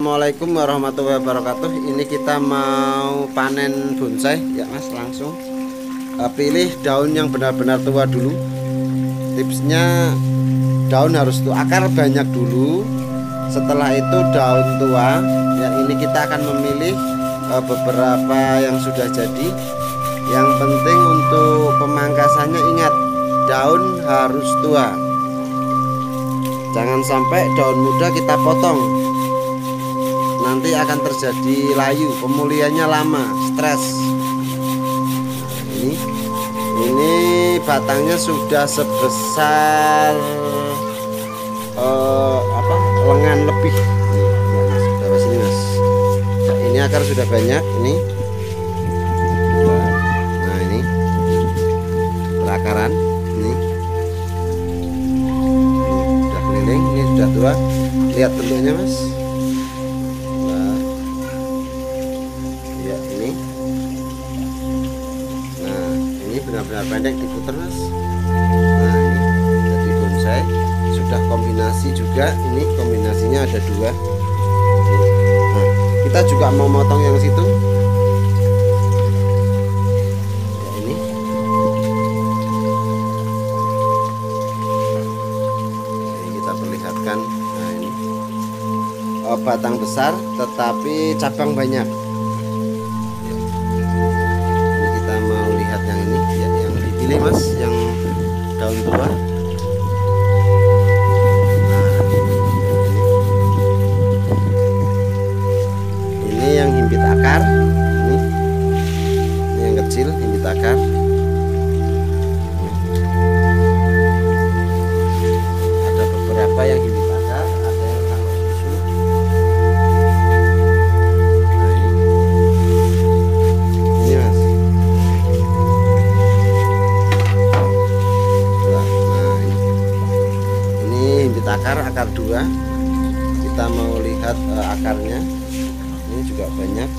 Assalamualaikum warahmatullahi wabarakatuh. Ini kita mau panen bonsai. Ya mas langsung. Uh, pilih daun yang benar-benar tua dulu. Tipsnya daun harus tua akar banyak dulu. Setelah itu daun tua. Ya ini kita akan memilih uh, beberapa yang sudah jadi. Yang penting untuk pemangkasannya ingat daun harus tua. Jangan sampai daun muda kita potong nanti akan terjadi layu pemulihannya lama stres. Ini ini batangnya sudah sebesar uh, apa lengan lebih. Ini mas sini nah, ini akar sudah banyak ini. Nah ini. Perakaran ini sudah keliling ini sudah tua. Lihat bentuknya mas benar-benar pendek diputar mas. Nah ini jadi bonsai. Sudah kombinasi juga. Ini kombinasinya ada dua. Nah kita juga mau motong yang situ. Ini. Ini kita perlihatkan. Nah ini. Oh, batang besar tetapi cabang banyak pilih mas yang daun tua nah, ini yang himpit akar ini. Ini yang kecil himpit akar akar akar dua. Kita mau lihat uh, akarnya. Ini juga banyak.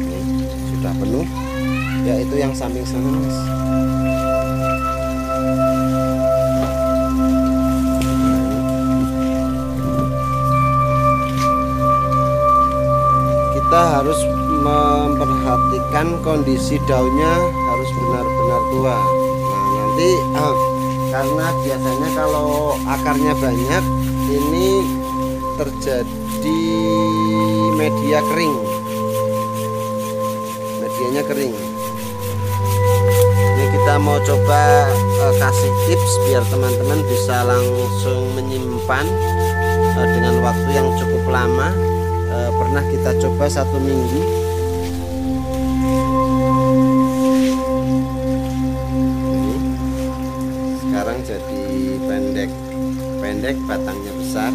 Ini sudah penuh. Ya itu yang samping sana mas. Kita harus memperhatikan kondisi daunnya harus benar-benar tua nanti uh, karena biasanya kalau akarnya banyak ini terjadi media kering. Medianya kering. Ini kita mau coba uh, kasih tips biar teman-teman bisa langsung menyimpan uh, dengan waktu yang cukup lama. Pernah kita coba satu minggu pendek batangnya besar.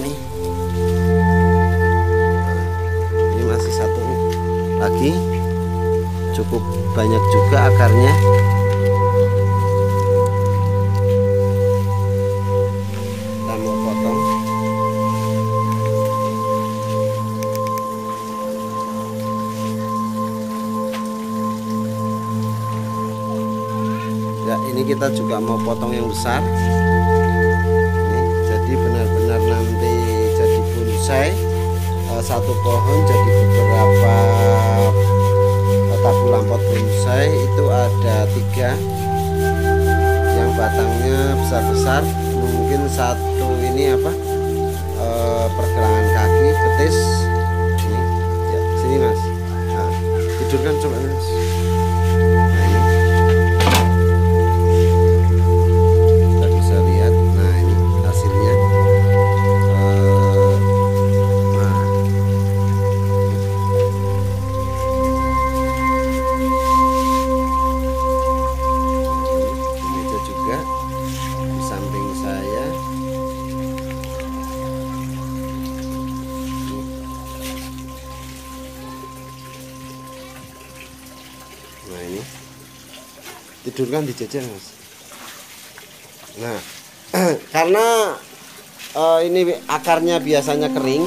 Ini. Ini masih satu lagi. Cukup banyak juga akarnya ini kita juga mau potong yang besar. Ini jadi benar-benar nanti jadi bonsai eh, satu pohon jadi beberapa tabu lampot bonsai. Itu ada tiga. Yang batangnya besar-besar mungkin satu ini apa? E, pergelangan kaki betis. Ini ya sini mas. Nah, tidurkan coba mas nah ini. Tidur kan dijajar mas. Nah karena uh, ini akarnya biasanya kering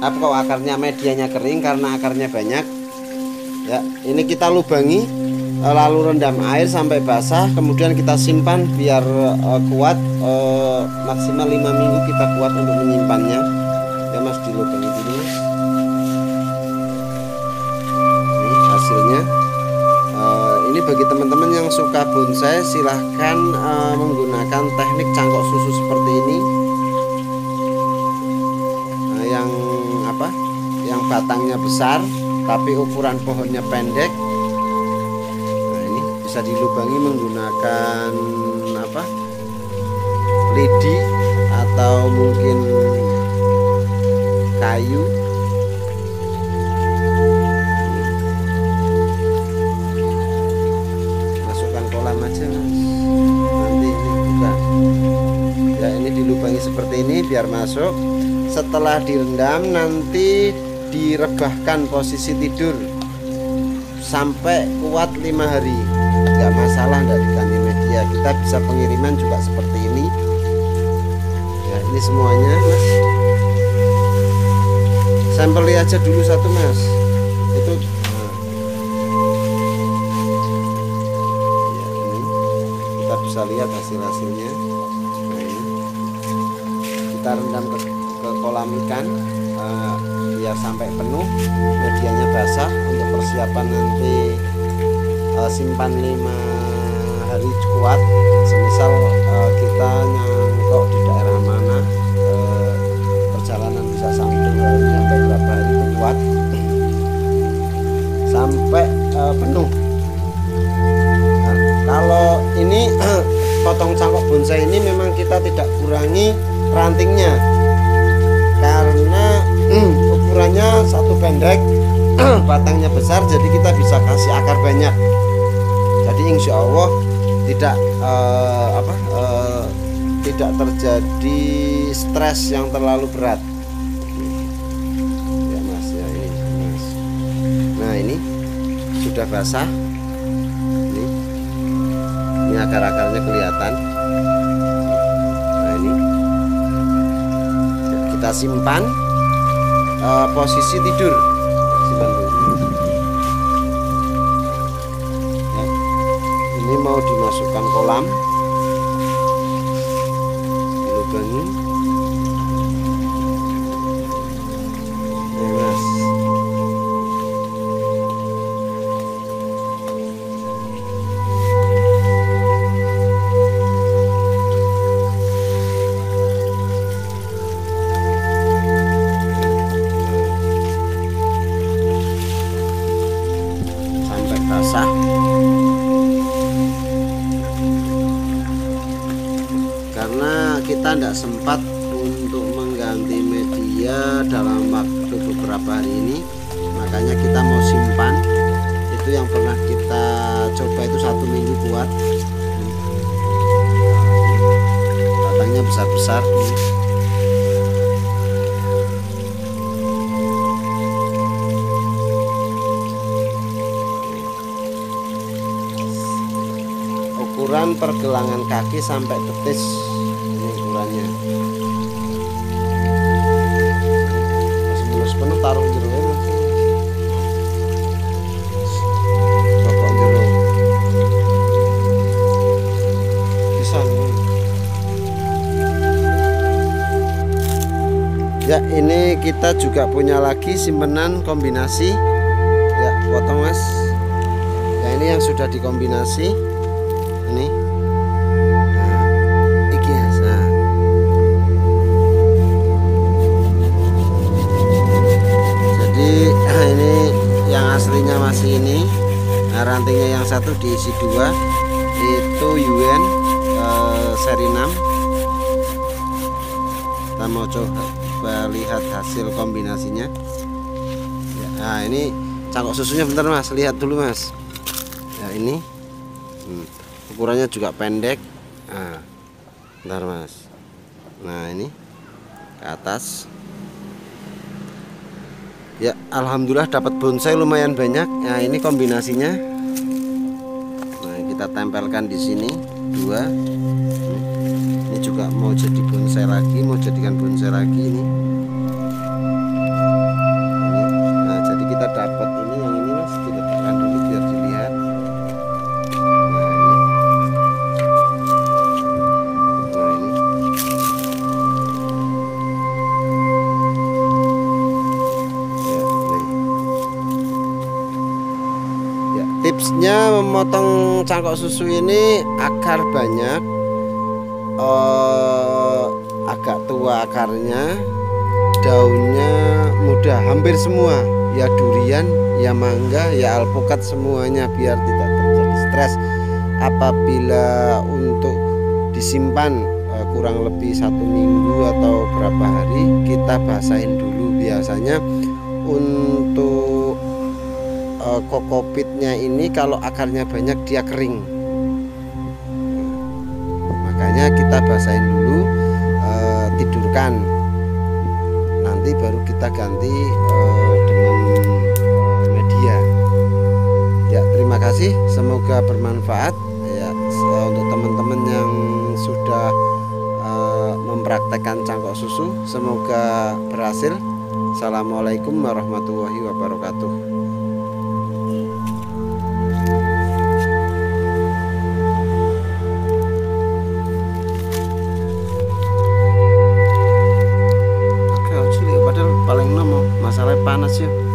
apa kok akarnya medianya kering karena akarnya banyak ya ini kita lubangi uh, lalu rendam air sampai basah kemudian kita simpan biar uh, kuat uh, maksimal 5 minggu kita kuat untuk menyimpannya. Ya mas di lubang ini hasilnya ini bagi teman-teman yang suka bonsai silahkan uh, menggunakan teknik cangkok susu seperti ini. Uh, yang apa? Yang batangnya besar tapi ukuran pohonnya pendek. Nah ini bisa dilubangi menggunakan apa? Lidi atau mungkin kayu aja nanti ini ya ini dilubangi seperti ini biar masuk. Setelah direndam nanti direbahkan posisi tidur. Sampai kuat lima hari. Nggak masalah dari diganti media. Kita bisa pengiriman juga seperti ini. Ya ini semuanya mas. Sampel aja dulu satu mas. Itu bisa lihat hasil hasilnya kita rendam ke, ke kolam ikan uh, biar sampai penuh medianya basah. Untuk persiapan nanti uh, simpan lima hari kuat. Semisal uh, kita nyangkok di daerah mana uh, perjalanan bisa sampai sampai berapa hari kuat. Sampai uh, penuh kalau ini potong cangkok bonsai ini memang kita tidak kurangi rantingnya. Karena hmm, ukurannya satu pendek batangnya besar jadi kita bisa kasih akar banyak. Jadi insya Allah tidak uh, apa uh, tidak terjadi stres yang terlalu berat. Ya mas ya ini mas. Nah ini sudah basah ini akar akarnya kelihatan. Nah ini. Kita simpan uh, posisi tidur. Simpan dulu. Ya. ini mau dimasukkan kolam. Dilubangi tidak sempat untuk mengganti media dalam waktu beberapa hari ini. Makanya kita mau simpan. Itu yang pernah kita coba itu satu minggu kuat batangnya besar-besar. Ukuran pergelangan kaki sampai betis kita juga punya lagi simpenan kombinasi. Ya potong mas. Ya ini yang sudah dikombinasi. Ini. Nah, nah. jadi ini yang aslinya masih ini. Nah, rantingnya yang satu diisi dua. Itu UN eh, seri 6 kita mau coba lihat hasil kombinasinya. Ya, nah ini cangkok susunya bentar mas. Lihat dulu mas. Ya ini. Hmm ukurannya juga pendek. Nah, bentar mas. Nah ini. Ke atas. Ya Alhamdulillah dapat bonsai lumayan banyak. Nah ini kombinasinya. Nah kita tempelkan di sini. Dua juga mau jadi bonsai lagi mau jadikan bonsai lagi ini. Nah jadi kita dapat ini yang ini mas. Diletakkan dulu biar dilihat. Nah ini. Nah ini. Ya, ya tipsnya memotong cangkok susu ini akar banyak uh, agak tua akarnya daunnya mudah hampir semua. Ya durian ya mangga ya alpukat semuanya biar tidak terjadi stres. Apabila untuk disimpan uh, kurang lebih satu minggu atau berapa hari kita basahin dulu biasanya. Untuk uh, kokopitnya ini kalau akarnya banyak dia kering makanya kita basahin dulu uh, tidurkan. Nanti baru kita ganti uh, dengan media. Ya terima kasih. Semoga bermanfaat. Untuk teman-teman yang sudah uh, mempraktekkan cangkok susu semoga berhasil. Assalamualaikum warahmatullahi wabarakatuh si.